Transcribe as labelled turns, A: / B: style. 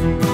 A: you